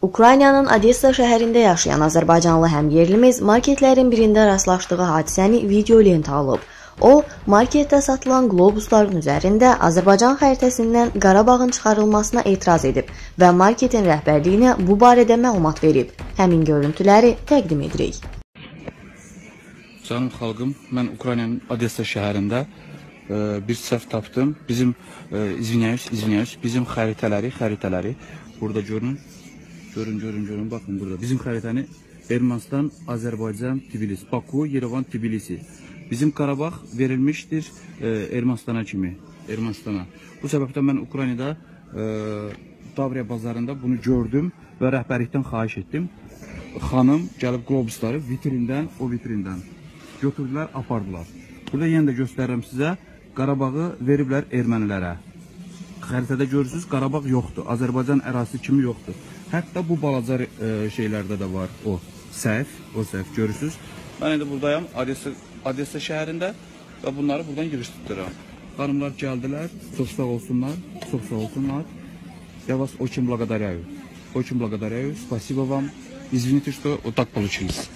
Ukraynanın Odessa şəhərində yaşayan Azərbaycanlı həmyerlimiz marketlərin birində rastlaşdığı hadisəni video lentə alıb. O, marketdə satılan qlobusların üzərində Azərbaycan xəritəsindən Qarabağın çıxarılmasına etiraz edib və marketin rəhbərliyinə bu barədə məlumat verib. Həmin görüntüləri təqdim edirik. Canım xalqım, mən Ukraynanın Odessa şəhərində e, bir səhv tapdım. Bizim e, izvinəyiz, izvinəyiz. Bizim xəritələri, xəritələri burada görün. Görün, görün, görün. Bakın burada. Bizim xəritəni Ermənistan, Azərbaycan, Tbilisi, Baku, Yerevan, Tbilisi. Bizim Qarabağ verilmişdir e, Ermənistana kimi. Ermənistana. Bu səbəbdən mən Ukraynada e, Davriya bazarında bunu gördüm və rəhbərlikdən xahiş etdim. Xanım gəlib qlobusları vitrindən, o vitrindən götürdülər, apardılar. Burada yenə də göstərirəm sizə. Qarabağı veriblər ermənilərə Xəritədə görürsüz, Qarabağ yoxdur. Azərbaycan ərazisi kimi yoxdur. Hətta bu balaca e, şeylərdə də var o səhv, o səhv görürsüz. Mən indi buradayam Odessa, Odessa şəhərində və bunları buradan giriş tuturam. Xanımlar gəldilər, çox sağ olsunlar, çox sağ olsunlar. Я вас очень благодарю. Очень благодарю. Спасибо вам. Извините, что вот так получилось.